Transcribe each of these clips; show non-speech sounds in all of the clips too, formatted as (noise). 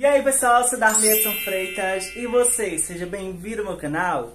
E aí pessoal, eu sou Darlison Freitas e você, seja bem-vindo ao meu canal.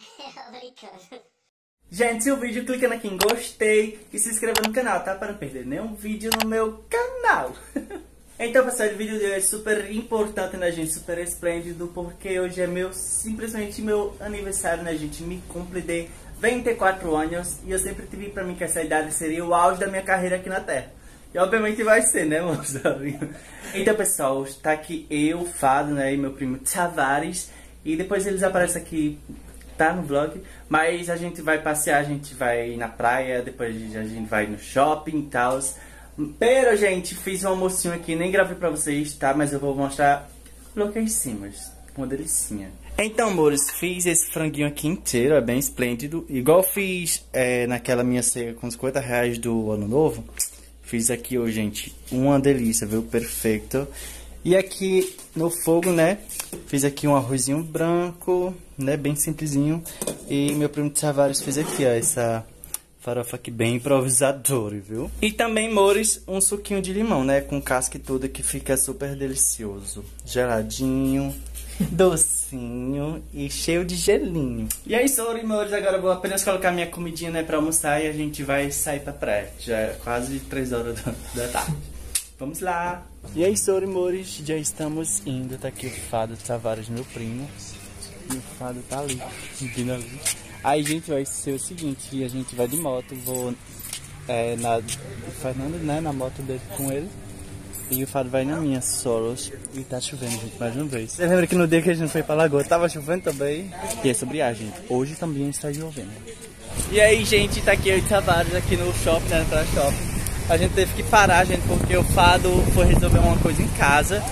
(laughs) Gente, se o vídeo, clicando aqui em gostei e se inscreva no canal, tá? Para não perder nenhum vídeo no meu canal. (laughs) então pessoal, o vídeo de hoje é super importante, né gente? Super esplêndido, porque hoje é meu, simplesmente meu aniversário, né gente? Me cumpre de 24 anos e eu sempre tive pra mim que essa idade seria o auge da minha carreira aqui na Terra. E obviamente vai ser, né, moça? Então, pessoal, está aqui eu, Fado, né, e meu primo Tavares. E depois eles aparecem aqui, tá no vlog. Mas a gente vai passear, a gente vai na praia, depois a gente vai no shopping e tal. Pero, gente, fiz um almocinho aqui, nem gravei pra vocês, tá? Mas eu vou mostrar cima, uma delicinha. Então, amores, fiz esse franguinho aqui inteiro, é bem esplêndido. Igual fiz é, naquela minha ceia com 50 reais do ano novo. Fiz aqui hoje, gente, uma delícia, viu? Perfeito. E aqui no fogo, né, fiz aqui um arrozinho branco, né, bem simplesinho. E meu primo de Tavares fez aqui, ó, essa farofa aqui bem improvisadora, viu? E também, mores, um suquinho de limão, né, com casca e tudo, que fica super delicioso. Geladinho, (laughs) docinho e cheio de gelinho. E é isso, amores. Agora eu vou apenas colocar minha comidinha, né, pra almoçar e a gente vai sair pra praia. Já é quase 3 horas da, tarde. Vamos lá. E é isso, amores. Já estamos indo. Tá aqui o Fado Tavares, meu primo. E o Fado tá ali, vindo ali. Aí, gente, vai ser o seguinte. A gente vai de moto. Vou é, na... Fernando, né, na moto dele com ele. E o Fado vai na minha solos e tá chovendo, gente, mais uma vez. Você lembra que no dia que a gente foi pra Lagoa tava chovendo também? E é sobre a gente. Hoje também está chovendo. E aí, gente, tá aqui eu e Tavares aqui no shopping, né, pra shopping. A gente teve que parar, gente, porque o Fado foi resolver uma coisa em casa.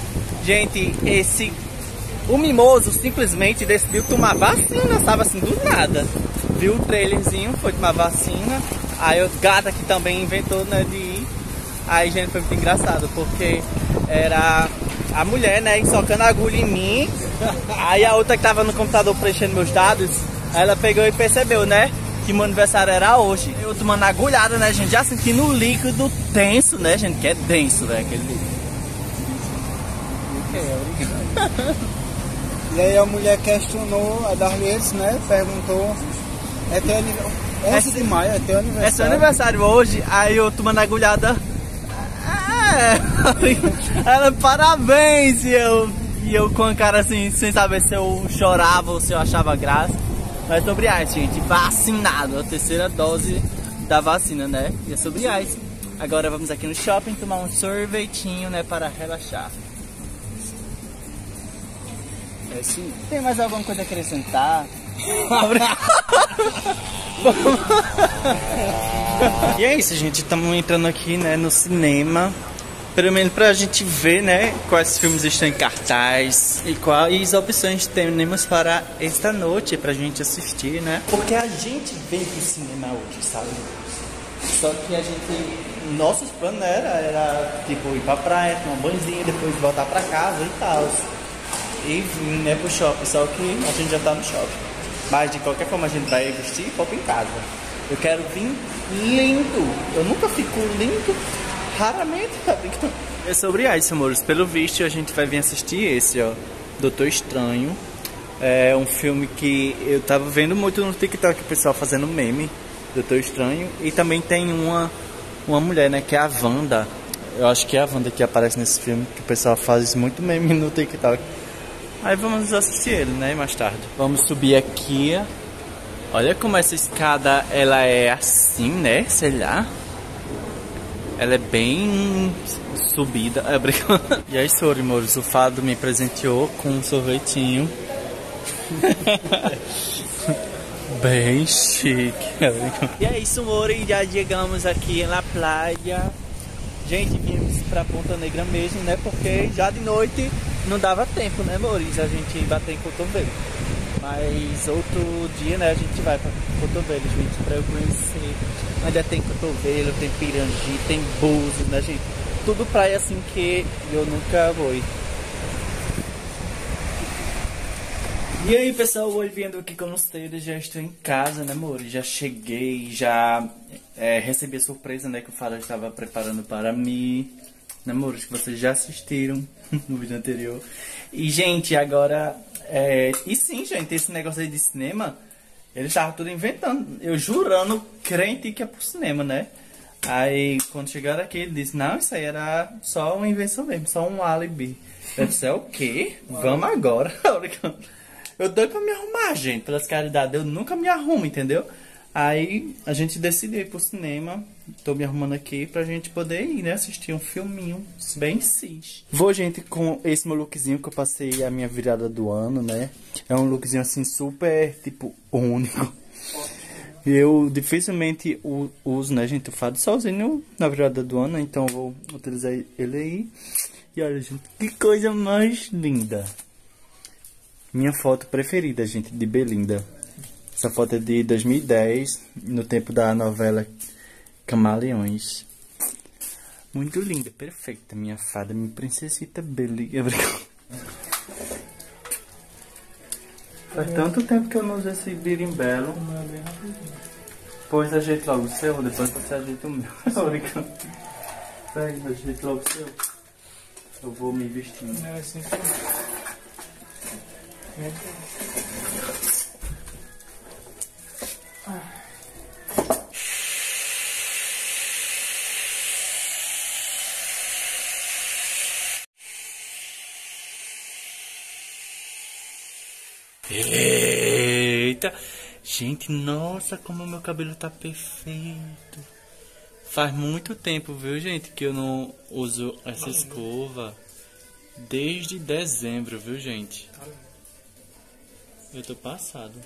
Gente, esse... O Mimoso simplesmente decidiu tomar vacina, sabe assim, do nada. Viu o trailerzinho, foi tomar vacina. Aí o gato aqui também inventou, né, de Aí, gente, foi muito engraçado, porque era a mulher, né, socando agulha em mim. Aí a outra que tava no computador preenchendo meus dados, ela pegou e percebeu, né, que meu aniversário era hoje. Eu tomando agulhada, né, gente, já sentindo o líquido tenso, né, gente, que é denso, velho, aquele líquido. (laughs) E aí a mulher questionou a Darlene, né, perguntou, é teu aniversário, 11 de maio, é teu aniversário. É seu aniversário hoje, aí eu tomando agulhada é, (laughs) ela, parabéns! E eu, e eu com a cara assim, sem saber se eu chorava ou se eu achava graça. Mas sobre ice, gente, vacinado, a terceira dose da vacina, né? E é sobre ice. Agora vamos aqui no shopping tomar um sorvetinho, né, para relaxar. É sim. Tem mais alguma coisa a acrescentar? (laughs) e é isso, gente. Estamos entrando aqui, né, no cinema. Pelo menos pra gente ver, né, quais filmes estão em cartaz e quais opções temos para esta noite pra gente assistir, né? Porque a gente veio pro cinema hoje, sabe? Só que a gente. Nossos planos era, era tipo ir pra praia, tomar um banhozinho, depois voltar pra casa e tal. E vir né, pro shopping, só que a gente já tá no shopping. Mas de qualquer forma a gente vai vestir roupa em casa. Eu quero vir lindo. Eu nunca fico lindo Raramente, tá? É sobre isso, amores. Pelo visto, a gente vai vir assistir esse, ó. Doutor Estranho. É um filme que eu tava vendo muito no TikTok o pessoal fazendo meme. Doutor Estranho. E também tem uma, uma mulher, né? Que é a Wanda. Eu acho que é a Wanda que aparece nesse filme. Que o pessoal faz muito meme no TikTok. Aí vamos assistir ele, né? Mais tarde. Vamos subir aqui. Olha como essa escada ela é assim, né? Sei lá. Ela é bem subida. É, e aí, senhor amores, o Fado me presenteou com um sorvetinho. (laughs) bem chique. e é isso, amor. Já chegamos aqui na praia. Gente, viemos pra Ponta Negra mesmo, né? Porque já de noite não dava tempo, né, Maurício? A gente bater em cotovelo. Mas outro dia, né, a gente vai pra cotovelo, gente, pra eu conhecer. Ainda tem cotovelo, tem pirangi, tem búzios, né, gente? Tudo praia assim que eu nunca vou. E aí, pessoal, hoje vindo aqui com vocês, já estou em casa, né, amor? Já cheguei, já é, recebi a surpresa, né, que o Faro estava preparando para mim. Namoros que vocês já assistiram (laughs) no vídeo anterior. E, gente, agora. É... E sim, gente, esse negócio aí de cinema, eles estavam tudo inventando. Eu jurando, crente que é pro cinema, né? Aí, quando chegaram aqui, ele disse: Não, isso aí era só uma invenção mesmo, só um álibi. Eu disse: É o quê? Vamos agora. (laughs) Eu tô pra me arrumar, gente, pelas caridades. Eu nunca me arrumo, entendeu? Aí a gente decidiu ir pro cinema. Tô me arrumando aqui pra gente poder ir, né? Assistir um filminho bem cis. Vou, gente, com esse meu lookzinho que eu passei a minha virada do ano, né? É um lookzinho assim super, tipo, único. Eu dificilmente uso, né, gente, o fado sozinho na virada do ano, então vou utilizar ele aí. E olha, gente, que coisa mais linda. Minha foto preferida, gente, de Belinda. Essa foto é de 2010, no tempo da novela Camaleões. Muito linda, perfeita, minha fada, minha princesita Belinda. Faz tanto tempo que eu não uso esse birimbelo. Pois ajeite logo o seu, depois você ajeita o meu. (laughs) Vai, ajeite logo o seu. Eu vou me vestindo. É assim Eita! Gente, nossa, como meu cabelo tá perfeito. Faz muito tempo, viu, gente, que eu não uso essa escova. Desde dezembro, viu, gente? Eu tô passado.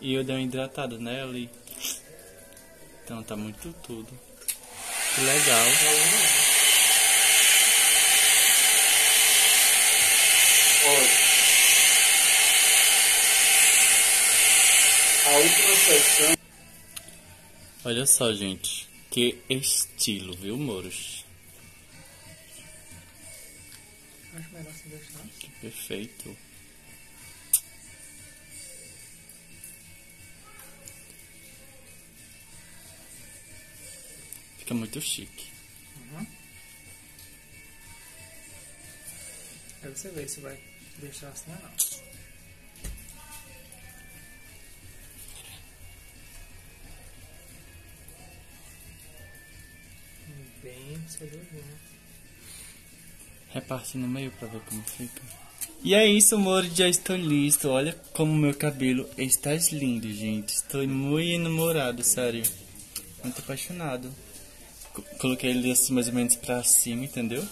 E eu dei uma hidratada nela. Então tá muito tudo. Que legal. Olha. A última sessão. Olha só, gente. Que estilo, viu, Moros? Acho melhor se deixar. Que perfeito. Fica muito chique. Uhum. Aí você vê se vai deixar assim ou não. Reparte no meio pra ver como fica. E é isso, amor, já estou listo. Olha como meu cabelo está lindo, gente. Estou muito enamorado, sério. Muito apaixonado. Coloquei ele assim mais ou menos pra cima, entendeu?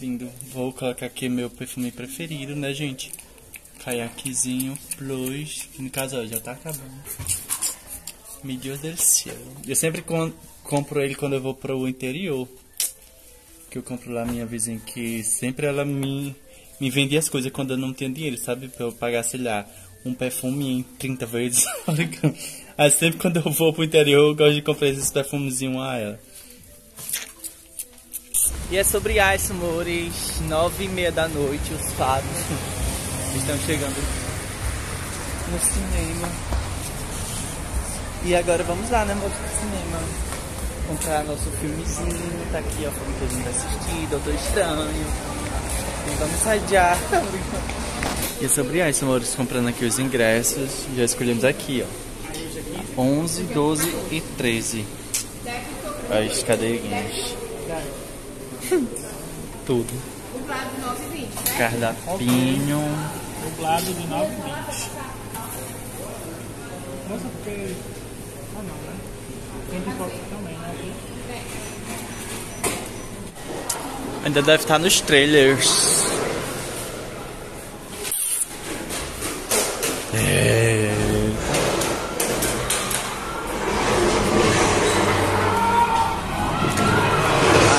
Lindo. Vou colocar aqui meu perfume preferido, né, gente? Caiaquezinho plus. No caso, ó, já tá acabando. Meu Deus do céu. Eu sempre compro ele quando eu vou pro interior. Que eu compro lá minha vizinha, que sempre ela me, me vendia as coisas quando eu não tinha dinheiro, sabe? Pra eu pagar, sei lá, um perfume em 30 vezes. (laughs) Aí sempre quando eu vou pro interior, eu gosto de comprar esses perfumezinhos a ela. E é sobre Ice, amores. Nove e meia da noite, os fados (laughs) estão chegando no cinema. E agora vamos lá, né, amor, pro cinema comprar nosso filmezinho. Tá aqui, ó, o filme que a gente vai assistir, Doutor Estranho. E vamos sadiar. (laughs) e é sobre isso, amores, comprando aqui os ingressos. Já escolhemos aqui, ó. 11, 12 e 13. As cadeirinhas. Tudo. Cardapinho. Dublado de 9,20. Nossa, porque. Ah, não, né? Né? Ainda deve estar nos trailers. É.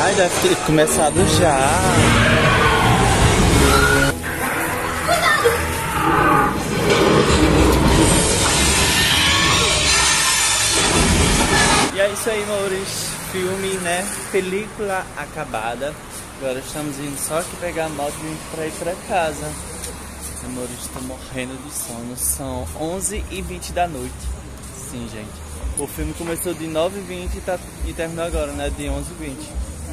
Ai, deve ter começado já. Isso aí, Maurício. Filme, né? Película acabada. Agora estamos indo só que pegar a moto pra ir pra casa. Maurício está morrendo de sono. São 11h20 da noite. Sim, gente. O filme começou de 9h20 e, tá, e terminou agora, né? De 11h20.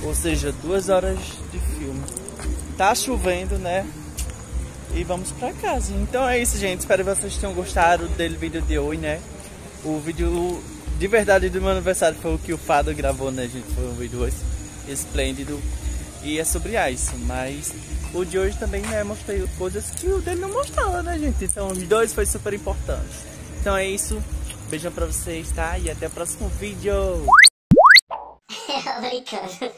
Ou seja, duas horas de filme. Tá chovendo, né? E vamos pra casa. Então é isso, gente. Espero que vocês tenham gostado do vídeo de hoje, né? O vídeo de verdade do meu aniversário foi o que o Fado gravou, né, gente? Foi um vídeo esplêndido. E é sobre isso. Mas o de hoje também, né? Mostrei coisas que o dele não mostrava, né, gente? Então os dois foi super importante. Então é isso. Beijão pra vocês, tá? E até o próximo vídeo. (laughs) Brincando.